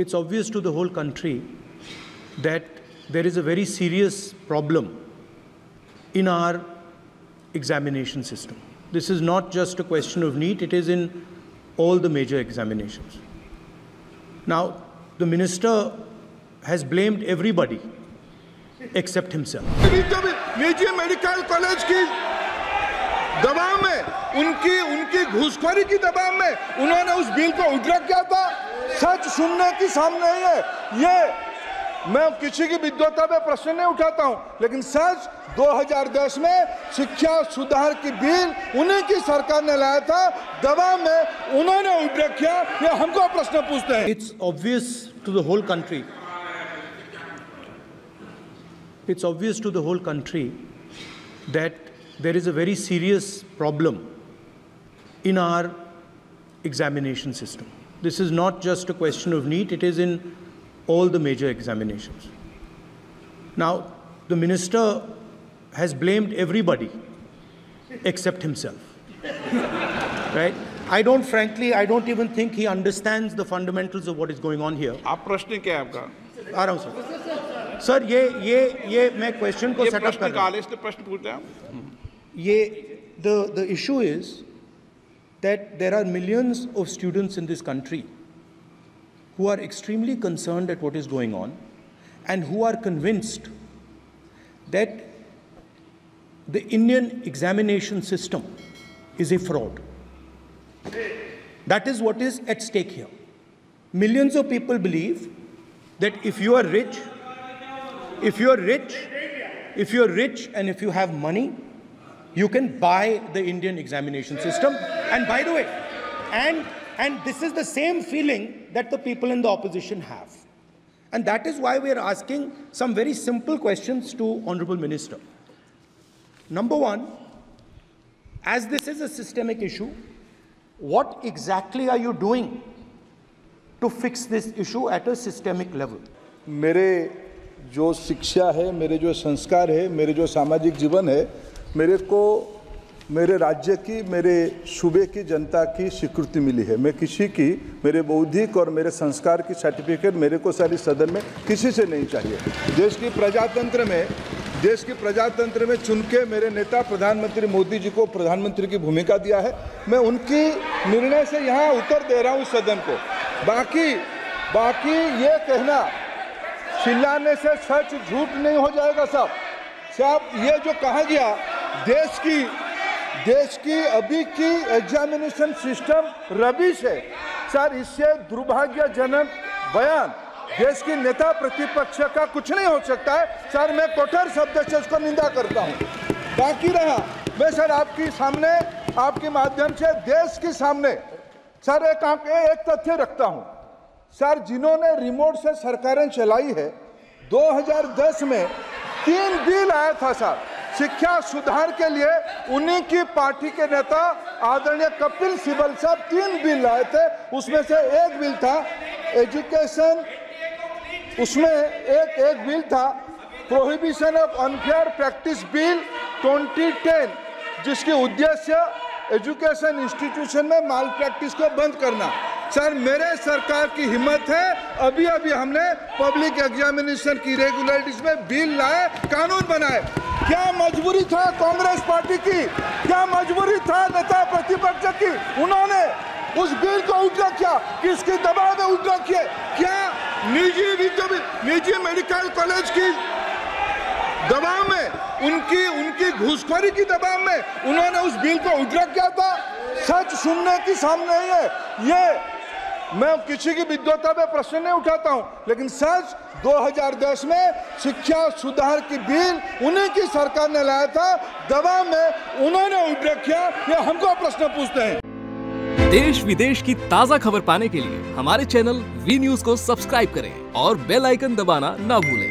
it's obvious to the whole country that there is a very serious problem in our examination system. This is not just a question of NEET, it is in all the major examinations. Now, the minister has blamed everybody except himself. निजी medical college की दबाव में उनकी उनकी घूसखोरी की दबाव में उन्होंने उस बिल को उठा किया था सच सुनने की सामने ही है। ये मैं किसी की विद्वता में प्रश्न नहीं उठाता हूँ, लेकिन सच 2010 में शिक्षा सुधार की बिल उन्हीं की सरकार ने लाया था दबाव में उन्होंने उल्लेख किया ये हमको प्रश्न पूछते हैं। It's obvious to the whole country it's obvious to the whole country that there is a very serious problem in our examination system This is not just a question of NEET, it is in all the major examinations. Now, the minister has blamed everybody except himself. right? I don't, frankly, I don't even think he understands the fundamentals of what is going on here. आप प्रश्न क्या है आपका आ रहा हूं sir sir ये ये ये मैं क्वेश्चन को ये सेटअप प्रश्न कर रहा काल इसलिए प्रश्न पूछते हैं आप हूं ये the the issue is that there are millions of students in this country who are extremely concerned at what is going on and who are convinced that the Indian examination system is a fraud. That is what is at stake here. Millions of people believe that if you are rich, if you are rich, if you are rich and if you have money, you can buy the Indian examination system. And by the way, and and this is the same feeling that the people in the opposition have. And that is why we are asking some very simple questions to Honorable Minister. Number one, as this is a systemic issue, what exactly are you doing to fix this issue at a systemic level? मेरे जो शिक्षा है मेरे जो संस्कार है मेरे जो सामाजिक जीवन है मेरे को मेरे राज्य की, मेरे सूबे की जनता की स्वीकृति मिली है। मैं किसी की, मेरे बौद्धिक और मेरे संस्कार की सर्टिफिकेट मेरे को सारी सदन में किसी से नहीं चाहिए। देश की प्रजातंत्र में, देश की प्रजातंत्र में चुन के मेरे नेता प्रधानमंत्री मोदी जी को प्रधानमंत्री की भूमिका दिया है। मैं उनकी निर्णय से यहाँ उत्तर दे रहा हूँ सदन को। बाकी बाकी ये कहना, चिल्लाने से सच झूठ नहीं हो जाएगा साहब। साहब, ये जो कहा गया, देश की देश की अभी की एग्जामिनेशन सिस्टम रबिश है सर, इससे दुर्भाग्यजनक बयान, देश की नेता प्रतिपक्ष का कुछ नहीं हो सकता है। सर, मैं कठोर शब्द से उसको निंदा करता हूँ। बाकी रहा, मैं सर, आपकी सामने, आपके माध्यम से, देश के सामने, सर, एक आंक- एक तथ्य रखता हूँ। सर, जिन्होंने रिमोट से सरकारें चलाई है 2010 में तीन बिल आया था, सर। शिक्षा सुधार के लिए उन्हीं की पार्टी के नेता आदरणीय कपिल सिब्बल साहब तीन बिल लाए थे। उसमें से एक बिल था एजुकेशन, उसमें एक एक बिल था prohibition of unfair practice bill 2010 जिसके उद्देश्य एजुकेशन इंस्टीट्यूशन में माल प्रैक्टिस को बंद करना। सर, मेरे सरकार की हिम्मत है। अभी अभी हमने पब्लिक एग्जामिनेशन की रेगुलरिटीज में बिल लाए, कानून बनाए। क्या मजबूरी था कांग्रेस पार्टी की? क्या मजबूरी था नेता प्रतिपक्ष की? उन्होंने उस बिल को उल्टा किया, किसके दबाव में उल्टा किया? क्या निजी निजी मेडिकल कॉलेज की दबाव में, उनकी उनकी घुसखोरी की दबाव में उन्होंने उस बिल को उठा किया था? सच सुनने की सामने है। ये मैं किसी की विद्वता में प्रश्न नहीं उठाता हूँ, लेकिन सच 2010 में शिक्षा सुधार की बिल उन्हीं की सरकार ने लाया था, दवा में उन्होंने उठा किया, ये हमको प्रश्न पूछते हैं। देश विदेश की ताज़ा खबर पाने के लिए हमारे चैनल वी न्यूज़ को सब्सक्राइब करें और बेल आइकन दबाना ना भूलें।